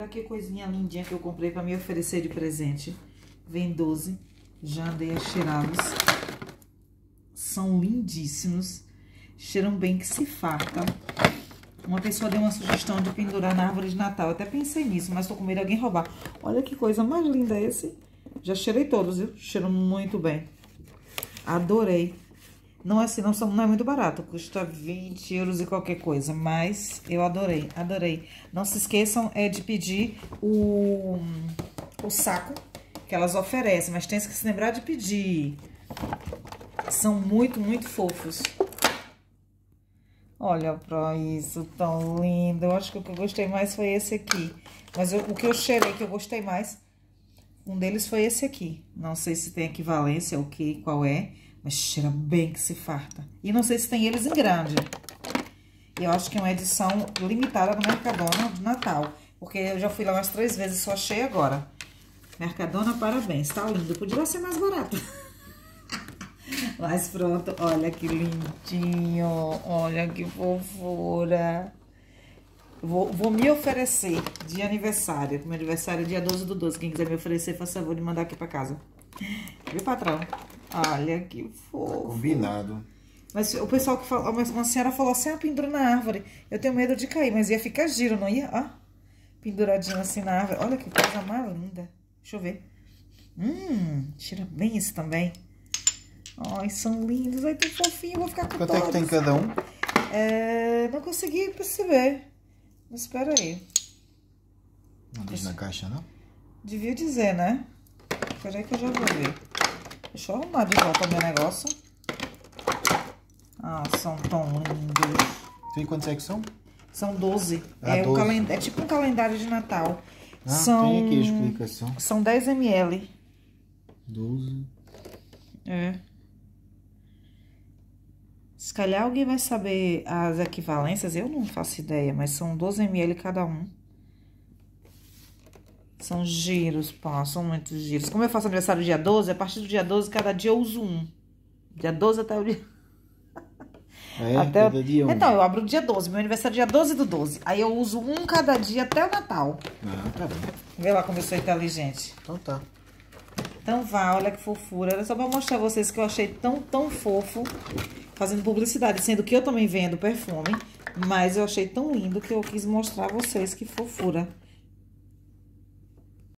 Olha que coisinha lindinha que eu comprei pra me oferecer de presente. Vem 12. Já andei a cheirá-los. São lindíssimos. Cheiram bem que se farta. Uma pessoa deu uma sugestão de pendurar na árvore de Natal. Até pensei nisso, mas tô com medo de alguém roubar. Olha que coisa mais linda esse. Já cheirei todos, viu? Cheiram muito bem. Adorei. Não é assim, não, não é muito barato. Custa 20 euros e qualquer coisa. Mas eu adorei, adorei. Não se esqueçam é de pedir o, o saco que elas oferecem. Mas tem que se lembrar de pedir. São muito, muito fofos. Olha pra isso, tão lindo. Eu acho que o que eu gostei mais foi esse aqui. Mas eu, o que eu cheirei que eu gostei mais, um deles foi esse aqui. Não sei se tem equivalência, o que, qual é. Mas cheira bem que se farta. E não sei se tem eles em grande. Eu acho que é uma edição limitada do Mercadona de Natal. Porque eu já fui lá umas três vezes e só achei agora. Mercadona, parabéns. Tá lindo. Podia ser mais barato. Mas pronto, olha que lindinho. Olha que fofura. Vou, vou me oferecer de aniversário. Meu aniversário é dia 12 do 12. Quem quiser me oferecer, faça favor de mandar aqui pra casa. Viu, patrão? Olha que fofo. Combinado. Mas o pessoal que falou, uma senhora falou assim, ah, pendura na árvore. Eu tenho medo de cair, mas ia ficar giro, não ia? Ó, penduradinho assim na árvore. Olha que coisa mais linda. Deixa eu ver. Hum, cheira bem esse também. Ai, são lindos. Ai, tão fofinho. Vou ficar com Quanto todos. é que tem cada um? É, não consegui perceber. Mas espera aí. Não diz na caixa, não? Devia dizer, né? Espera aí que eu já vou ver. Deixa eu arrumar de volta o meu negócio. Ah, são tão lindos. Tem quantos é que são? São 12. Ah, é, 12. O calend... é tipo um calendário de Natal. Ah, são... tem aqui a explicação. São 10 ml. 12. É. Se calhar alguém vai saber as equivalências, eu não faço ideia, mas são 12 ml cada um. São giros, pá, são muitos giros. Como eu faço aniversário dia 12, a partir do dia 12, cada dia eu uso um. Dia 12 até o dia. É, até o- dia um. Então, eu abro dia 12, meu aniversário é dia 12 do 12. Aí eu uso um cada dia até o Natal. Ah, tá bem. Vê lá como eu sou inteligente. Então tá. Então vá, olha que fofura. Era só pra mostrar a vocês que eu achei tão, tão fofo. Fazendo publicidade, sendo que eu também vendo perfume. Mas eu achei tão lindo que eu quis mostrar a vocês que fofura.